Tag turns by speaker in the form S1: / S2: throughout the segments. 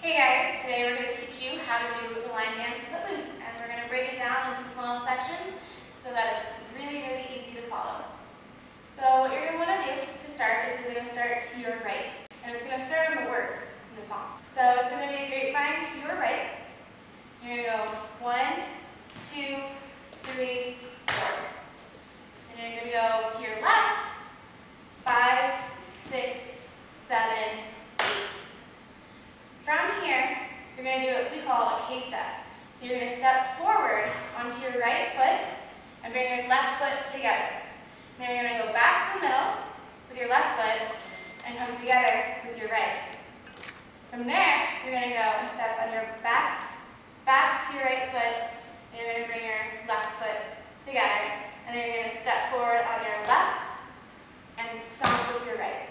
S1: Hey guys, today we're going to teach you how to do the line dance footloose and we're going to break it down into small sections so that it's really, really easy to follow. So what you're going to want to do to start is you're going to start to your right and it's going to start on the words in the song. So it's going to be a grapevine to your right. You're going to go one, two, three, four. And then you're going to go to your left, five, six, seven, eight. From here, you're going to do what we call a K-step. So you're going to step forward onto your right foot and bring your left foot together. then you're going to go back to the middle with your left foot and come together with your right. From there, you're going to go and step on your back, back to your right foot, and you're going to bring your left foot together. And then you're going to step forward on your left and stomp with your right.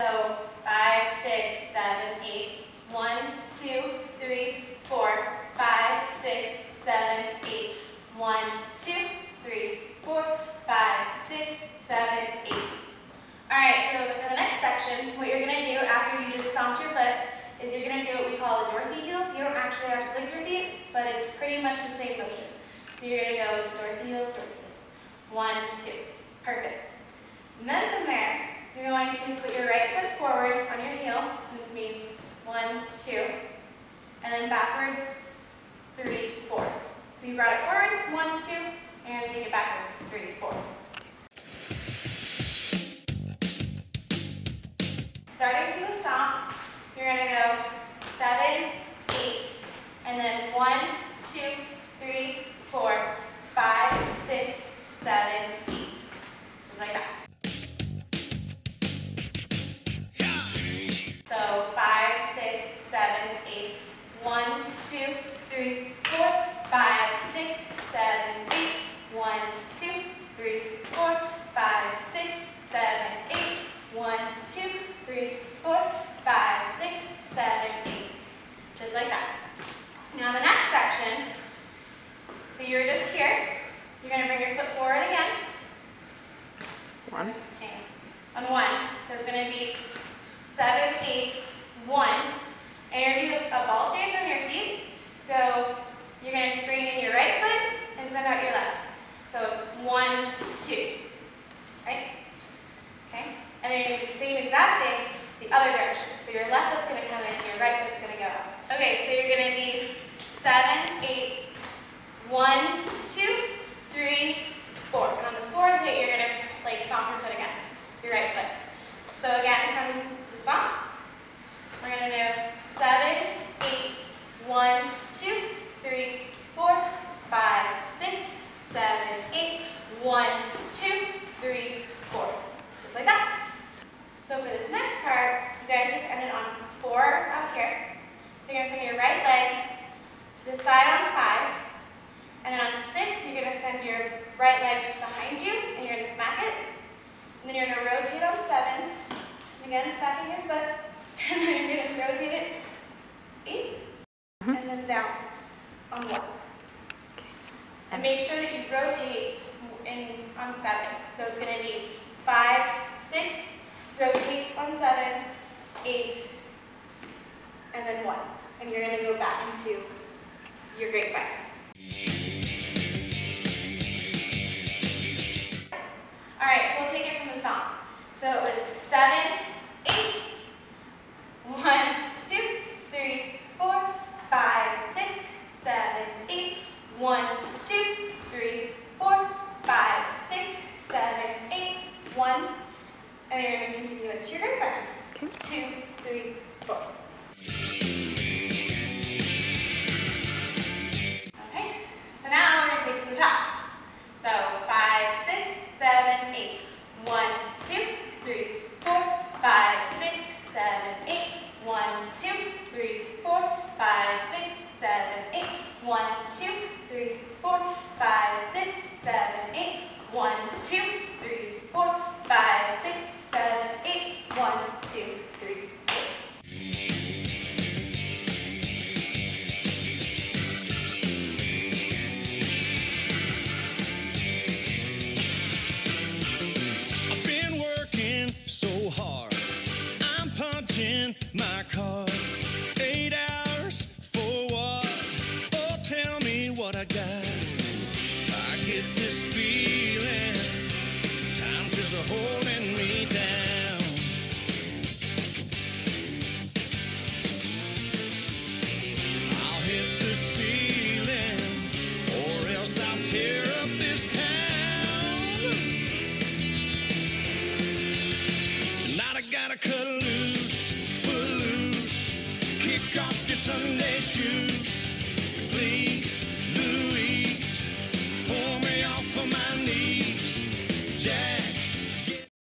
S1: So five, six, seven, eight. One, two, three, four, five, six, seven, eight. One, two, three, four, five, six, seven, eight. All right, so for the next section, what you're gonna do after you just stomped your foot is you're gonna do what we call a Dorothy heels. You don't actually have to your feet, but it's pretty much the same motion. So you're gonna go Dorothy heels, Dorothy heels. One, two, perfect. And then from there, you're going to put your right foot forward on your heel. This means one, two, and then backwards, three, four. So you brought it forward, one, two, and take it backwards, three, four. Starting from the stomp, you're gonna go seven, and then one, two, three, four, five, six, seven, eight. Just like that. So five, six, seven, eight. One, two, three, four, five, six, seven, eight. One, two, three, four, five, six, seven, eight. One, two, three, four, five, six, seven, eight. Just like that. Now the next section, so you're just here. You're going to bring your foot forward again.
S2: One.
S1: Okay. On one. So it's going to be seven, eight, one. And you're going to do a ball change on your feet. So you're going to bring in your right foot and send out your left. So it's one, two. Right? Okay? And then you're going to do the same exact thing the other direction. So your left foot's going to come in and your right foot's going to go out. Okay, so you're going to be seven, eight, one, two, three, four. And on the fourth hit, you're going to like stomp your foot again, your right foot. So again, from the stomp, we're going to do seven, eight, one, two, three, four, five, six, seven, eight, one, two, three, four. Just like that. So for this next part, you guys just ended on four out here. So you're going to send your right leg to the side on five. And then on six, you're going to send your right leg behind you, and you're going to smack it. And then you're going to rotate on seven. And again, smacking your foot. And then you're going to rotate it eight.
S2: Mhm.
S1: And then down on one. And make sure that you rotate in on seven. So it's going to be five, six, rotate on seven, eight, and then one. And you're going to go back into your grapevine. Two, three, four.
S2: Okay,
S1: so now we're going to take the top. So five, six, seven, eight. One, two, three, four, five, six, seven, eight. One, two, three, four, five, six, seven, eight. One, two, three, four, five, six, seven, eight. One, two,